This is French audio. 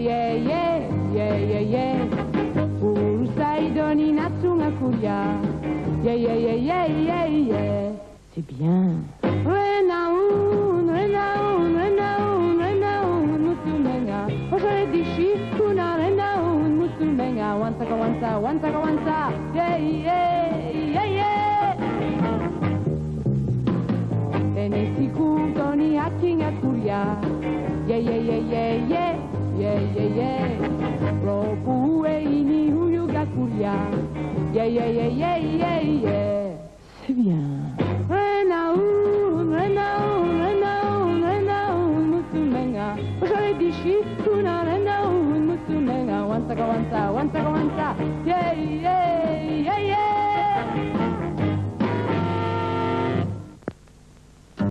yeah, yeah, yeah, yeah, yeah. Yeah, yeah, yeah, yeah, yeah, yeah. C'est bien. Renaun, Renaun, Renaun, Renaun, Yeah, yeah, yeah, yeah. Yeah, yeah, yeah. yeye robuwe ini huyu gakulia. Yeah, huyuga kuria yeye yeye yeye c'est bien Once, once, once, once, yeah, yeah, yeah.